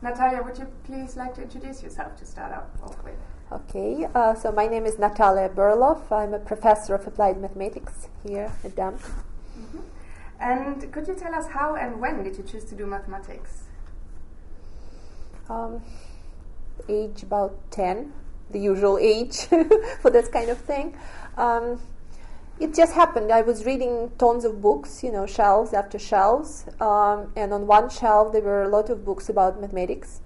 Natalia, would you please like to introduce yourself to start off with? Okay, uh, so my name is Natalia Berloff. I'm a professor of applied mathematics here at DAMTP. Mm-hmm. And could you tell us how and when did you choose to do mathematics? Um, age about 10, the usual age for this kind of thing. Um, it just happened. I was reading tons of books, you know, shelves after shelves, um, and on one shelf there were a lot of books about mathematics.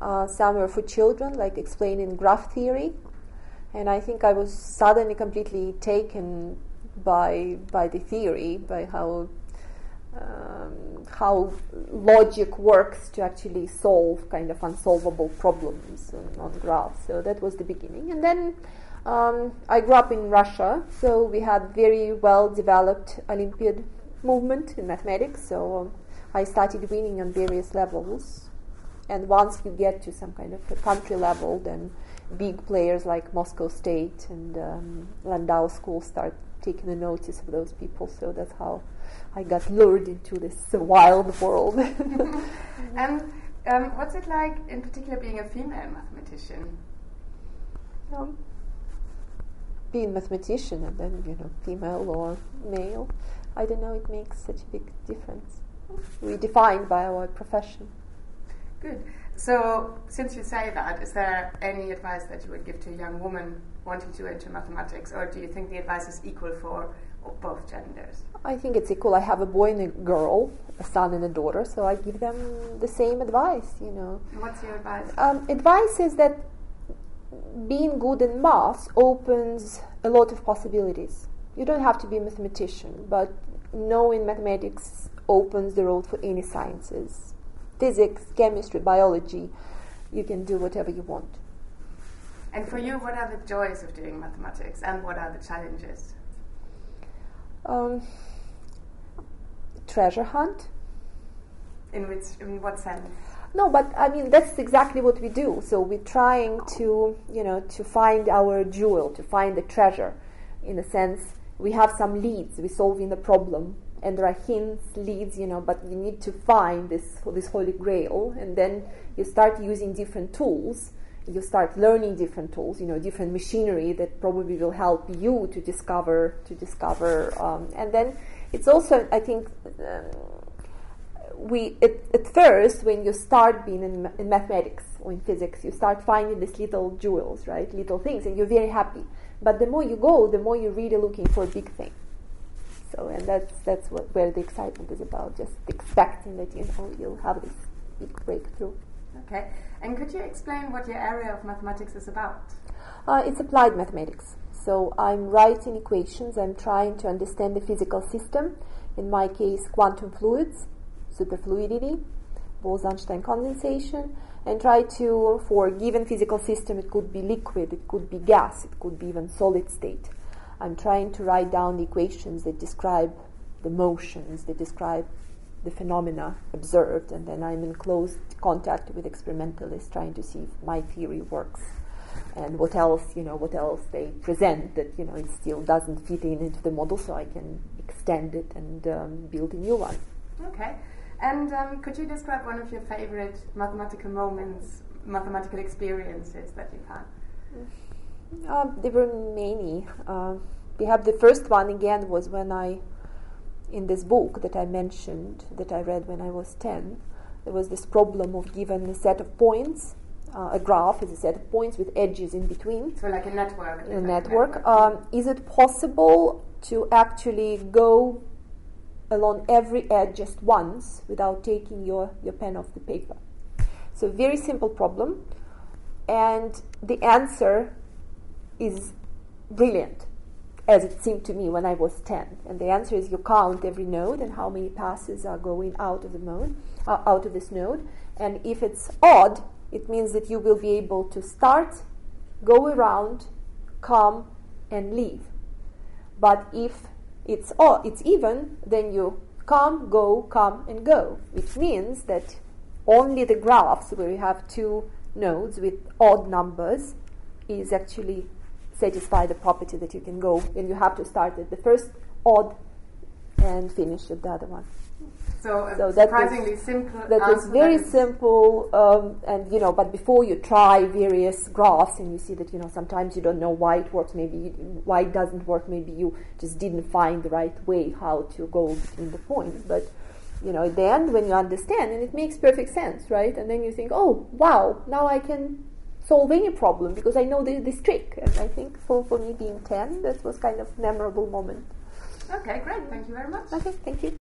Uh, some were for children, like explaining graph theory, and I think I was suddenly completely taken by by the theory, by how um, how logic works to actually solve kind of unsolvable problems on, graphs. So that was the beginning, and then um, I grew up in Russia, so we had very well developed Olympiad movement in mathematics. So um, I started winning on various levels, and once you get to some kind of country level, then big players like Moscow State and um, Landau School start taking a notice of those people. So that's how I got lured into this wild world. and um, what's it like, in particular, being a female mathematician? Um, being mathematician and then you know female or male i don't know it makes such a big difference we defined by our profession good so since you say that is there any advice that you would give to a young woman wanting to enter mathematics or do you think the advice is equal for both genders i think it's equal i have a boy and a girl a son and a daughter so i give them the same advice you know what's your advice um, advice is that being good in math opens a lot of possibilities. You don't have to be a mathematician, but knowing mathematics opens the road for any sciences. Physics, chemistry, biology, you can do whatever you want. And for you, what are the joys of doing mathematics and what are the challenges? Um, treasure hunt. In which, in what sense? No, but I mean that's exactly what we do. So we're trying to, you know, to find our jewel, to find the treasure. In a sense, we have some leads. We're solving the problem, and there are hints, leads, you know. But you need to find this this holy grail, and then you start using different tools. You start learning different tools, you know, different machinery that probably will help you to discover to discover. Um, and then it's also, I think. Um, we at, at, first when you start being in, in, mathematics or in physics you start finding these little jewels right little things and you're very happy but the more you go the more you're really looking for a big thing so and that's that's what where the excitement is about just expecting that you know you'll have this big breakthrough okay? And could you explain what your area of mathematics is about? Uh, it's applied mathematics. So i'm writing equations i'm trying to understand the physical system. In my case quantum fluids superfluidity, Bose-Einstein condensation, and try to, for a given physical system, it could be liquid, it could be gas, it could be even solid state. I'm trying to write down the equations that describe the motions, that describe the phenomena observed, and then I'm in close contact with experimentalists trying to see if my theory works and what else, you know, what else they present that, you know, it still doesn't fit in into the model so I can extend it and um, build a new one. Okay. And um, could you describe one of your favorite mathematical moments, mathematical experiences that you've had? Uh, there were many. Uh, we have the first one again was when I, in this book that I mentioned that I read when I was ten, there was this problem of given a set of points. Uh, a graph is a set of points with edges in between. So, like a network. A network. network. Um, is it possible to actually go along every edge just once without taking your, your pen off the paper. So, very simple problem, and the answer is brilliant, as it seemed to me when I was 10. And the answer is you count every node and how many passes are going out of the node, uh, out of this node. And if it's odd, it means that you will be able to start, go around, come, and leave. But if it's odd, it's even, then you come, go, come, and go, which means that only the graphs where you have two nodes with odd numbers is actually satisfy the property that you can go and you have to start at the first odd and finish at the other one. So, So that was- surprisingly simple. That is very simple um, and you know but before you try various graphs and you see that you know sometimes you don't know why it works maybe you, why it doesn't work maybe you just didn't find the right way how to go between the points but you know at the end when you understand and it makes perfect sense right and then you think oh wow now i can solve any problem because i know the, this trick and i think for, for me being 10 this was kind of memorable moment Okay, great. Thank you very much. okay thank you